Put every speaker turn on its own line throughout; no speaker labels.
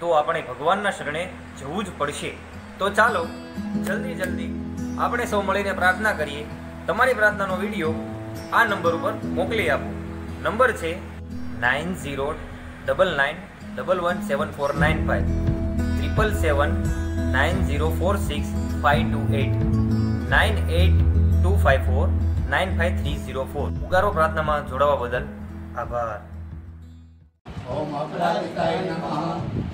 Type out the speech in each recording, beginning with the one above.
તો આપણે ભગવાનના શરણે જવું જ પડશે. તો ચાલો, જલ્દી જલ્દી આપણે સૌ મળીને પ્રાર્થના કરીએ. તમારી પ્રાર્થનાનો વીડિયો આ નંબર ઉપર મોકલી આપો. નંબર છે nine zero double nine double one seven four nine five. Triple seven nine zero four six five two eight. Nine eight two five four nine five three zero four. ઉગારો પ્રાર્થનામાં જોડાવા બદલ આભાર.
ઓમ અપરાધિકાય નમઃ.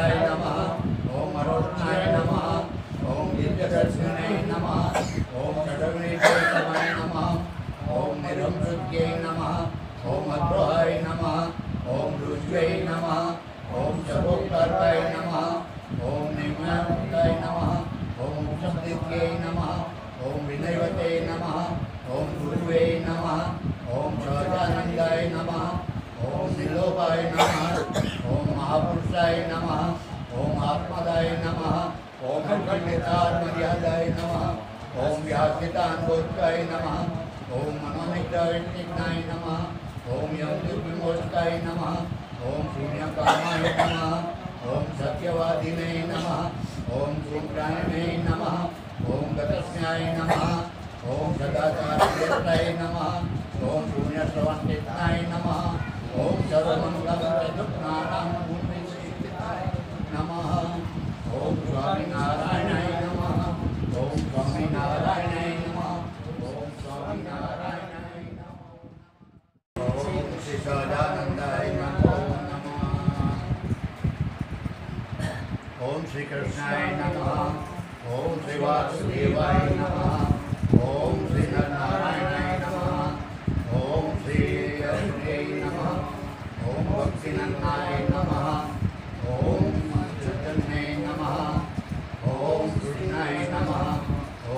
भक्तवत्सलाय नमः ओम अरोधनाय नमः ओम दिव्यदर्शनाय नमः ओम षडग्निदेशमाय नमः ओम निरंसुद्यै नमः अद्रोहाय नमः नमः नमः नमः नमः विनयवते नमः ओम गुरुवे नमः ओम सहजानंदाय नमः ओम निलोपाय नमः महापुरुषाय नमः ओम आत्मदाय नमः ओम मर्यादाय नमः ओम व्यासितान्वोत्काय नमः ओम मनोनिग्रहनाय नमः ओम यमदुर्विमोचकाय नमः ओम शून्यकामाय नमः ओम सत्यवादिने नमः ओम शुक्रायणे नमः ओम गतस्याय नमः ओम सदाचार्यताय नमः ओम शून्यश्रवणकृताय नमः ओम भूमिष्ठिताय ओम श्री कृष्णाय नमः ओम श्री वासुदेवाय नमः ओम श्री नरनारायणाय नमः ओम श्री अरुणे नमः ओम भक्तिनंदनाय नमः ओम चैतन्ये नमः ओम कृष्णाय नमः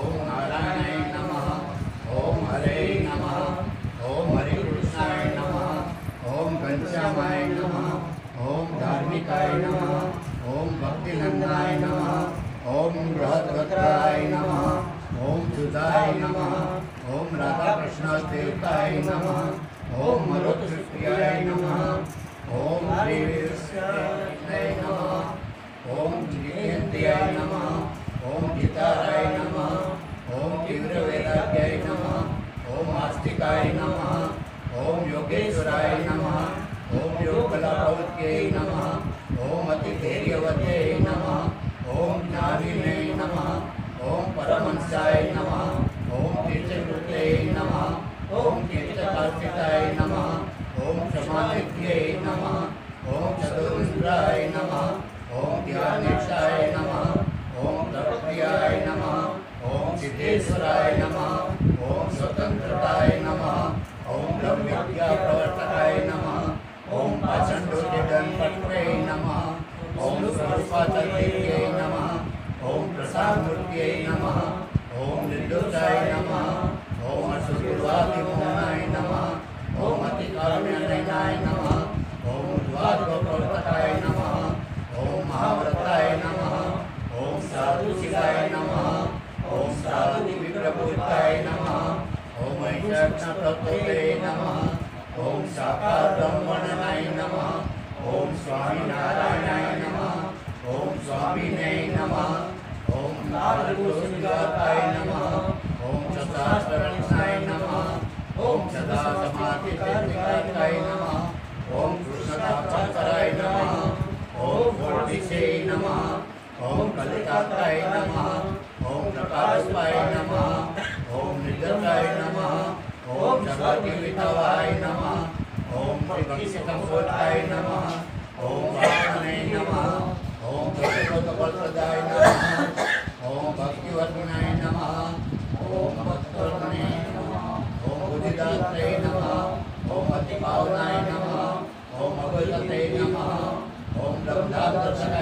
ओम नारायणाय नमः ओम हरे नमः ओम हरे कृष्णाय नमः ओम घनश्यामाय नमः ओम धार्मिकाय नमः ओम भक्तिनंदनाय नमः ओम बृहद्भद्राय नमः ओम सुधाय नमः ओम राधा कृष्ण देवताय नमः ओम मरुत्प्रियाय नमः ओम श्री कृष्णाय नमः ओम जितेन्द्रियाय नमः ओम गीताराय नमः ओम तीव्रवेदाध्याय नमः ओम आस्तिकाय नमः ओम योगेश्वराय नमः Yeah. स्वरूपातये नमः ओम प्रसादमूर्त्यै नमः ओम निर्दोषाय नमः ओम असुरवादिमोहनाय नमः ओम अतिकारुण्यनयनाय नमः ओम द्वादप्रवर्तकाय नमः ओम महाव्रताय नमः ओम साधुशिलाय नमः ओम साधुविप्रभूताय नमः ओम ऐशाक्षप्रतये नमः ओम साकार नमः ओम स्वामीनारायणाय नमः ओम स्वामिने नमः ओम नारदोषाय नमः ओम सदासरणाय नमः ओम सदा समाधिताय नमः ओम कृष्णदापराय नमः ओम गोर्धिसे नमः ओम कलिकाताय नमः ओम प्रकाशाय नमः ओम निर्दताय नमः ओम जगद्वितवाय नमः ओम श्रीभक्तिसंबोधाय नमः ओम नमः भगवतवल्लभाय नमः ॐ भक्तिवर्गुणाय नमः। ॐ भक्तवर्गुणे नमः। ॐ बुद्धिदात्रे नमः। ॐ अतिभावनाय नमः। ॐ भगवते नमः। ॐ ब्रह्मदात्रसाय